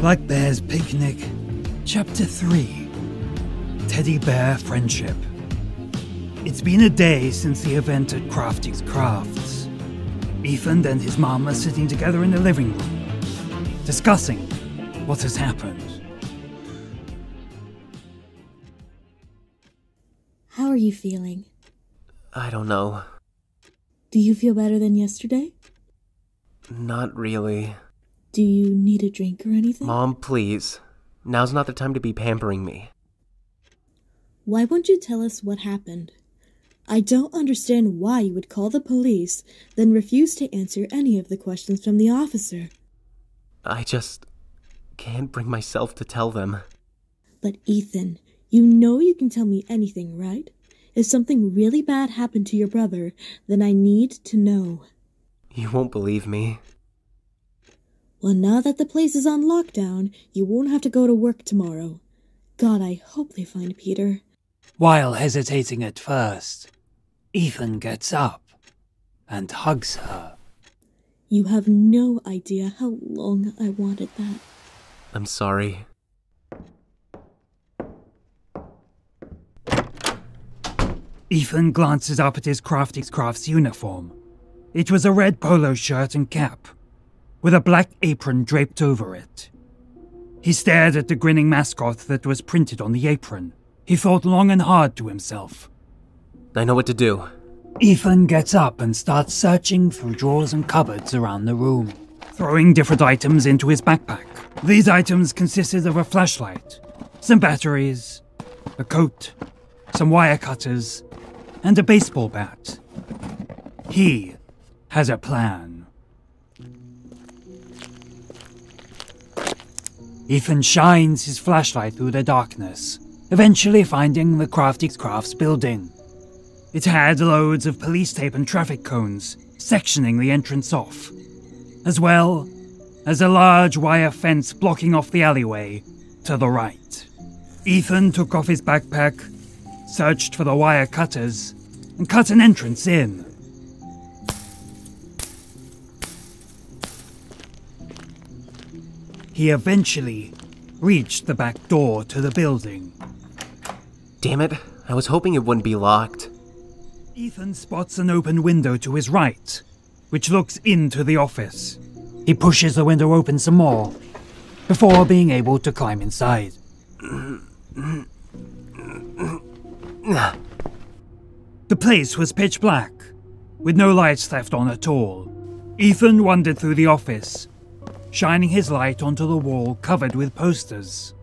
Black Bear's Picnic, Chapter 3 Teddy Bear Friendship. It's been a day since the event at Crafty's Crafts. Ethan and his mom are sitting together in the living room, discussing what has happened. How are you feeling? I don't know. Do you feel better than yesterday? Not really. Do you need a drink or anything? Mom, please. Now's not the time to be pampering me. Why won't you tell us what happened? I don't understand why you would call the police, then refuse to answer any of the questions from the officer. I just can't bring myself to tell them. But Ethan, you know you can tell me anything, right? If something really bad happened to your brother, then I need to know. You won't believe me. Well, now that the place is on lockdown, you won't have to go to work tomorrow. God, I hope they find Peter. While hesitating at first, Ethan gets up and hugs her. You have no idea how long I wanted that. I'm sorry. Ethan glances up at his Crafty's Crafts uniform. It was a red polo shirt and cap, with a black apron draped over it. He stared at the grinning mascot that was printed on the apron. He thought long and hard to himself. I know what to do. Ethan gets up and starts searching through drawers and cupboards around the room, throwing different items into his backpack. These items consisted of a flashlight, some batteries, a coat, some wire cutters, and a baseball bat. He has a plan. Ethan shines his flashlight through the darkness, eventually finding the Crafty's Crafts building. It had loads of police tape and traffic cones sectioning the entrance off, as well as a large wire fence blocking off the alleyway to the right. Ethan took off his backpack, searched for the wire cutters, and cut an entrance in. He eventually reached the back door to the building. Damn it, I was hoping it wouldn't be locked. Ethan spots an open window to his right, which looks into the office. He pushes the window open some more before being able to climb inside. The place was pitch black, with no lights left on at all. Ethan wandered through the office, shining his light onto the wall covered with posters.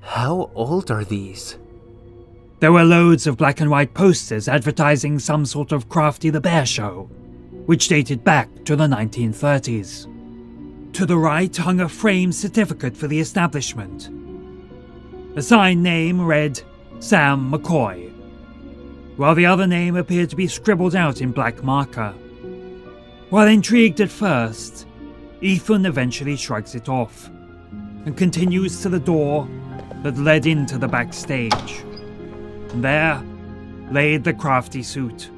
How old are these? There were loads of black and white posters advertising some sort of Crafty the Bear show, which dated back to the 1930s. To the right hung a framed certificate for the establishment. The sign name read Sam McCoy, while the other name appeared to be scribbled out in black marker. While intrigued at first, Ethan eventually shrugs it off and continues to the door that led into the backstage. And there lay the crafty suit,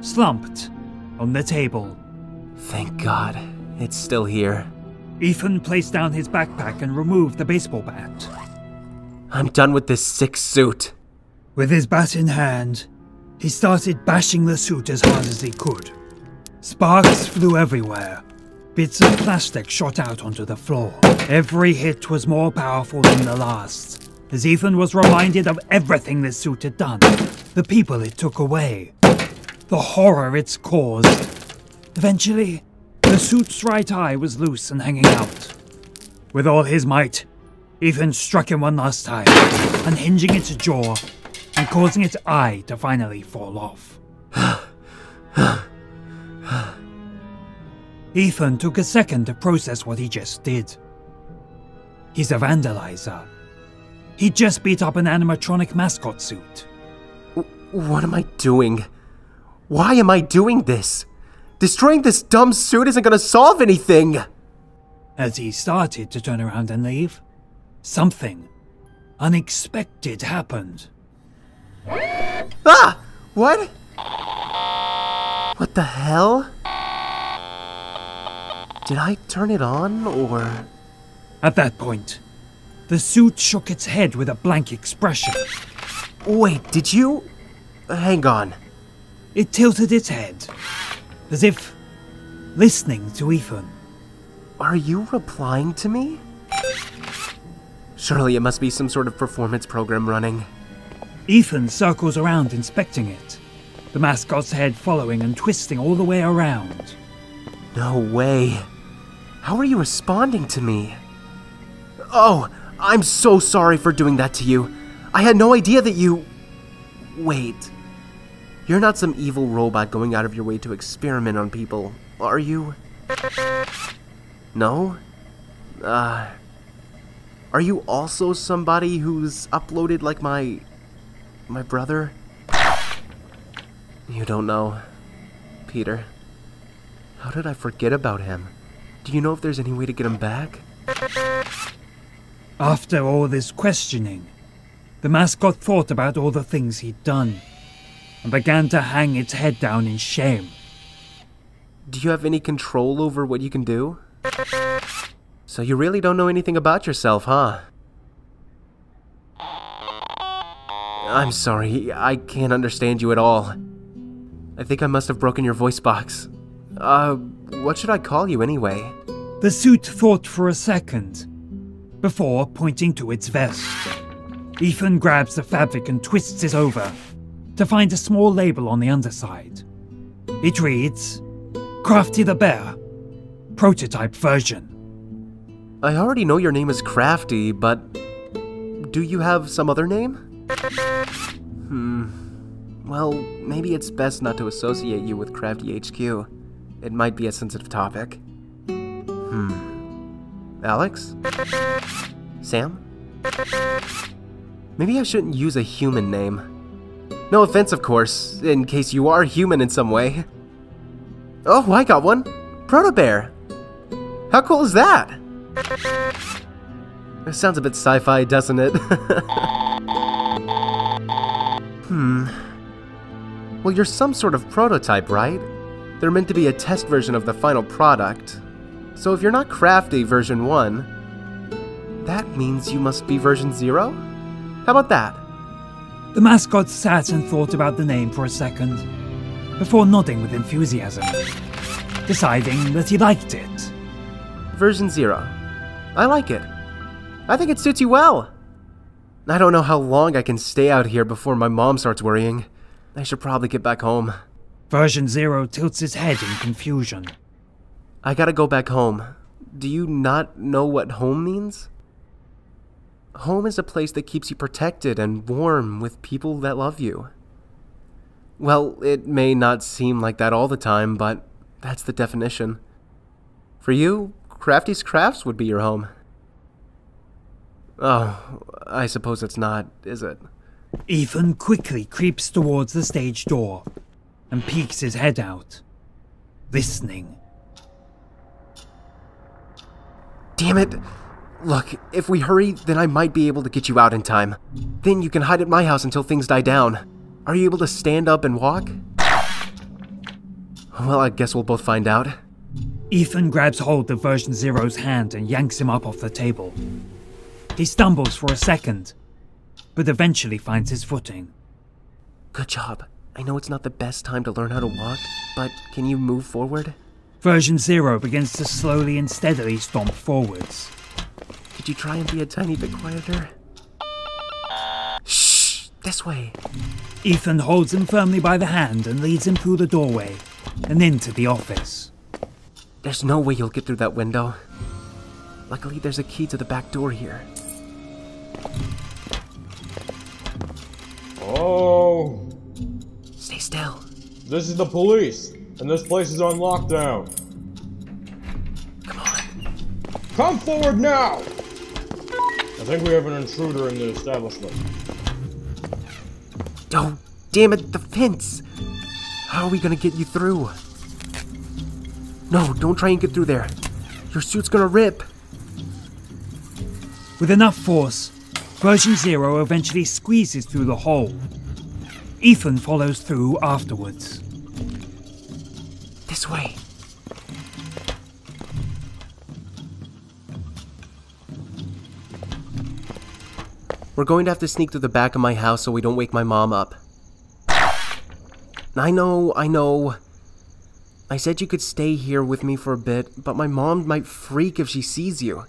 slumped on the table. Thank God, it's still here. Ethan placed down his backpack and removed the baseball bat. I'm done with this sick suit. With his bat in hand, he started bashing the suit as hard as he could. Sparks flew everywhere. Bits of plastic shot out onto the floor. Every hit was more powerful than the last, as Ethan was reminded of everything the suit had done, the people it took away, the horror it's caused. Eventually, the suit's right eye was loose and hanging out. With all his might, Ethan struck him one last time, unhinging its jaw and causing its eye to finally fall off. Ethan took a second to process what he just did. He's a vandalizer. He just beat up an animatronic mascot suit. What am I doing? Why am I doing this? Destroying this dumb suit isn't gonna solve anything! As he started to turn around and leave, something unexpected happened. Ah! What? What the hell? Did I turn it on, or. At that point, the suit shook its head with a blank expression. Wait, did you? Hang on. It tilted its head, as if listening to Ethan. Are you replying to me? Surely it must be some sort of performance program running. Ethan circles around inspecting it, the mascot's head following and twisting all the way around. No way. How are you responding to me? Oh, I'm so sorry for doing that to you. I had no idea that you. Wait. You're not some evil robot going out of your way to experiment on people, are you? No? Uh. Are you also somebody who's uploaded like my. my brother? You don't know. Peter. How did I forget about him? Do you know if there's any way to get him back? After all this questioning, the mascot thought about all the things he'd done and began to hang its head down in shame. Do you have any control over what you can do? So you really don't know anything about yourself, huh? I'm sorry, I can't understand you at all. I think I must have broken your voice box. Uh, what should I call you anyway? The suit thought for a second, before pointing to its vest. Ethan grabs the fabric and twists it over to find a small label on the underside. It reads Crafty the Bear, prototype version. I already know your name is Crafty, but do you have some other name? Hmm. Well, maybe it's best not to associate you with Crafty HQ. It might be a sensitive topic. Hmm. Alex? Sam? Maybe I shouldn't use a human name. No offense, of course, in case you are human in some way. Oh, I got one! Proto Bear! How cool is that? It sounds a bit sci fi, doesn't it? hmm. Well, you're some sort of prototype, right? They're meant to be a test version of the final product. So if you're not crafty version 1, that means you must be version 0? How about that? The mascot sat and thought about the name for a second, before nodding with enthusiasm, deciding that he liked it. Version 0. I like it. I think it suits you well. I don't know how long I can stay out here before my mom starts worrying. I should probably get back home. Version Zero tilts his head in confusion. I gotta go back home. Do you not know what home means? Home is a place that keeps you protected and warm with people that love you. Well, it may not seem like that all the time, but that's the definition. For you, Crafty's Crafts would be your home. Oh, I suppose it's not, is it? Ethan quickly creeps towards the stage door and peeks his head out, listening. Damn it! Look, if we hurry, then I might be able to get you out in time. Then you can hide at my house until things die down. Are you able to stand up and walk? Well, I guess we'll both find out. Ethan grabs hold of Version Zero's hand and yanks him up off the table. He stumbles for a second, but eventually finds his footing. Good job. I know it's not the best time to learn how to walk, but can you move forward? Version Zero begins to slowly and steadily stomp forwards. Could you try and be a tiny bit quieter? Shh! This way. Ethan holds him firmly by the hand and leads him through the doorway and into the office. There's no way you'll get through that window. Luckily, there's a key to the back door here. Oh, Stay still. This is the police, and this place is on lockdown. Come on. Come forward now! I think we have an intruder in the establishment. Oh, damn it, the fence! How are we gonna get you through? No, don't try and get through there. Your suit's gonna rip. With enough force, Version Zero eventually squeezes through the hole. Ethan follows through afterwards. This way. We're going to have to sneak through the back of my house so we don't wake my mom up. I know, I know. I said you could stay here with me for a bit, but my mom might freak if she sees you.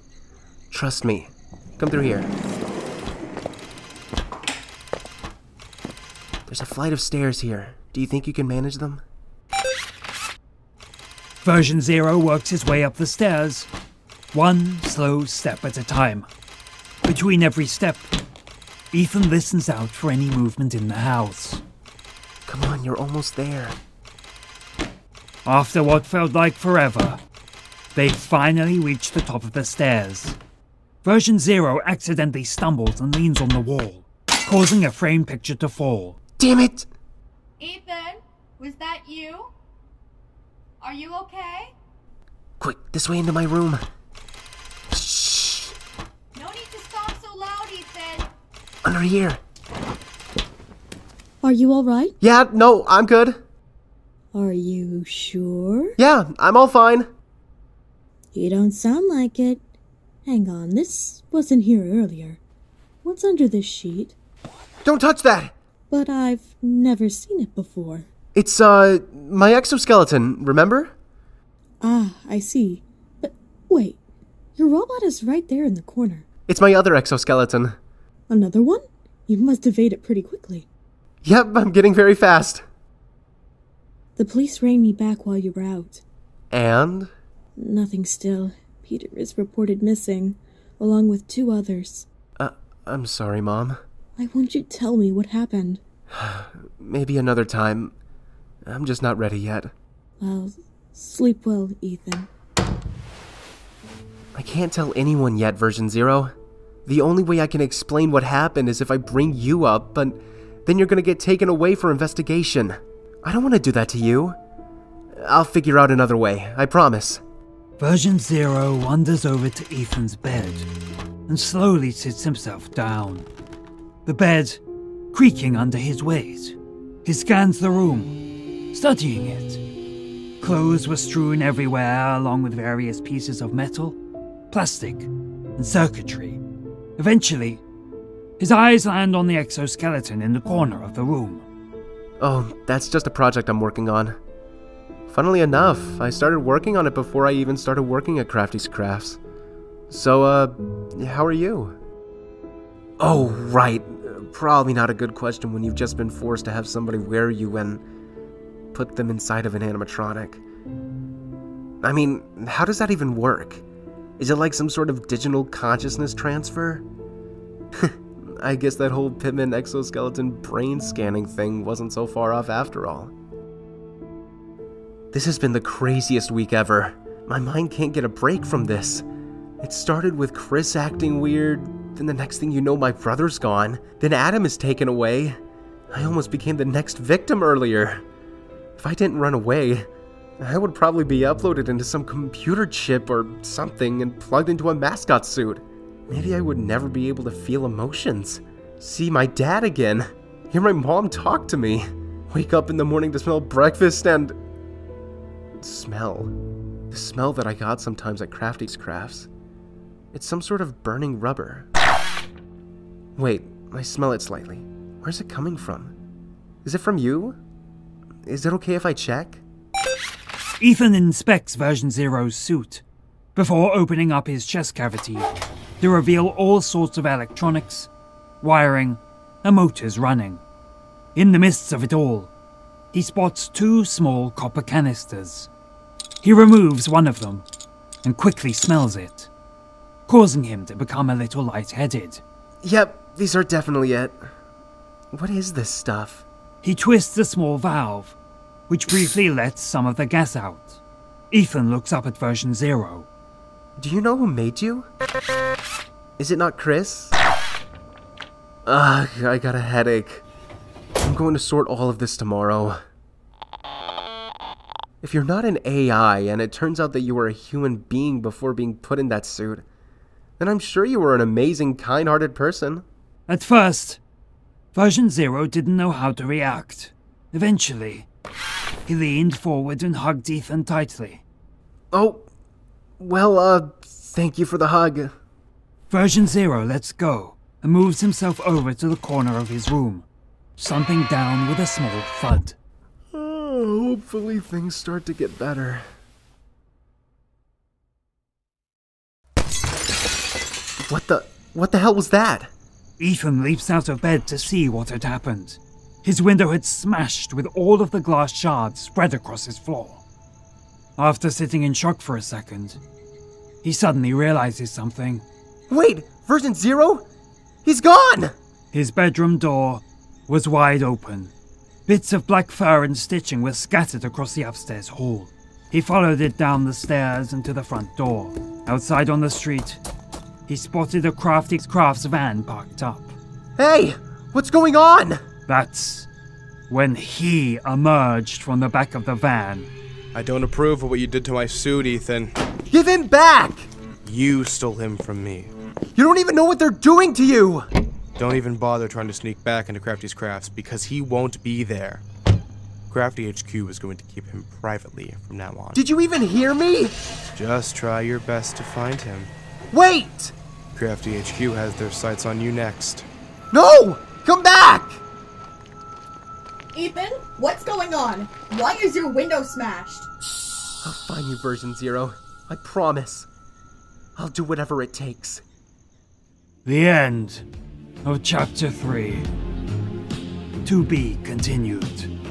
Trust me. Come through here. There's a flight of stairs here. Do you think you can manage them? Version Zero works his way up the stairs, one slow step at a time. Between every step, Ethan listens out for any movement in the house. Come on, you're almost there. After what felt like forever, they finally reach the top of the stairs. Version Zero accidentally stumbles and leans on the wall, causing a frame picture to fall. Damn it! Ethan, was that you? Are you okay? Quick, this way into my room. Shh! No need to stomp so loud, Ethan. Under here. Are you alright? Yeah, no, I'm good. Are you sure? Yeah, I'm all fine. You don't sound like it. Hang on, this wasn't here earlier. What's under this sheet? Don't touch that! But I've never seen it before. It's, uh, my exoskeleton, remember? Ah, I see. But wait, your robot is right there in the corner. It's my other exoskeleton. Another one? You must evade it pretty quickly. Yep, I'm getting very fast. The police rang me back while you were out. And? Nothing still. Peter is reported missing, along with two others. Uh, I'm sorry, Mom. Why won't you tell me what happened? Maybe another time. I'm just not ready yet. Well, sleep well, Ethan. I can't tell anyone yet, version 0. The only way I can explain what happened is if I bring you up, but then you're gonna get taken away for investigation. I don't want to do that to you. I'll figure out another way, I promise. Version Zero wanders over to Ethan's bed and slowly sits himself down. The bed creaking under his weight. He scans the room, studying it. Clothes were strewn everywhere, along with various pieces of metal, plastic, and circuitry. Eventually, his eyes land on the exoskeleton in the corner of the room. Oh, that's just a project I'm working on. Funnily enough, I started working on it before I even started working at Crafty's Crafts. So, uh, how are you? Oh, right. Probably not a good question when you've just been forced to have somebody wear you and put them inside of an animatronic. I mean, how does that even work? Is it like some sort of digital consciousness transfer? I guess that whole Pitman exoskeleton brain scanning thing wasn't so far off after all. This has been the craziest week ever. My mind can't get a break from this. It started with Chris acting weird, then the next thing you know, my brother's gone, then Adam is taken away. I almost became the next victim earlier. If I didn't run away, I would probably be uploaded into some computer chip or something and plugged into a mascot suit. Maybe I would never be able to feel emotions, see my dad again, hear my mom talk to me, wake up in the morning to smell breakfast and. smell. The smell that I got sometimes at Crafty's Crafts. It's some sort of burning rubber. Wait, I smell it slightly. Where's it coming from? Is it from you? Is it okay if I check? Ethan inspects Version Zero's suit before opening up his chest cavity to reveal all sorts of electronics, wiring, and motors running. In the midst of it all, he spots two small copper canisters. He removes one of them and quickly smells it, causing him to become a little lightheaded. Yep, these are definitely it. What is this stuff? He twists a small valve, which briefly lets some of the gas out. Ethan looks up at version zero. Do you know who made you? Is it not Chris? Ugh, I got a headache. I'm going to sort all of this tomorrow. If you're not an AI and it turns out that you were a human being before being put in that suit, then I'm sure you were an amazing, kind hearted person. At first, version zero didn't know how to react. Eventually, he leaned forward and hugged Ethan tightly. Oh, well, uh, thank you for the hug. Version zero lets go and moves himself over to the corner of his room, slumping down with a small thud. Oh, hopefully things start to get better. What the what the hell was that? Ethan leaps out of bed to see what had happened. His window had smashed with all of the glass shards spread across his floor. After sitting in shock for a second, he suddenly realizes something. Wait, version 0? He's gone! His bedroom door was wide open. Bits of black fur and stitching were scattered across the upstairs hall. He followed it down the stairs and to the front door. Outside on the street, he spotted a Crafty Crafts van parked up. Hey, what's going on? That's when he emerged from the back of the van. I don't approve of what you did to my suit, Ethan. Give him back! You stole him from me. You don't even know what they're doing to you! Don't even bother trying to sneak back into Crafty's crafts because he won't be there. Crafty HQ is going to keep him privately from now on. Did you even hear me? Just try your best to find him. Wait! Crafty HQ has their sights on you next. No! Come back! Ethan, what's going on? Why is your window smashed? I'll find you, version 0. I promise. I'll do whatever it takes. The end of chapter 3. To be continued.